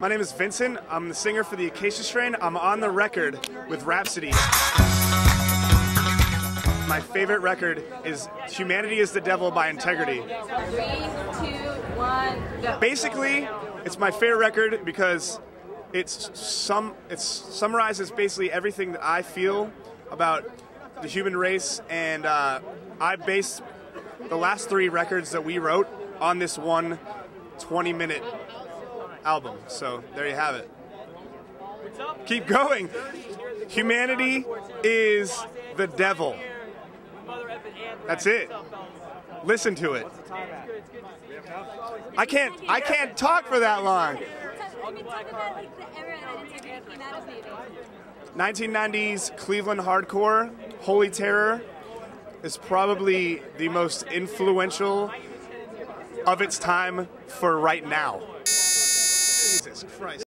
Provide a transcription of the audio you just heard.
My name is Vincent. I'm the singer for the Acacia Strain. I'm on the record with Rhapsody. My favorite record is Humanity is the Devil by Integrity. Three, two, one, go. Basically, it's my favorite record because it's some it summarizes basically everything that I feel about the human race, and uh, I base the last three records that we wrote on this one 20 minute album. So there you have it. Keep going. Humanity is the devil. That's it. Listen to it. I can't I can't talk for that long. I mean, talk about like the era that Integrity came out of, maybe. 1990s Cleveland hardcore, Holy Terror, is probably the most influential of its time for right now. Jesus Christ.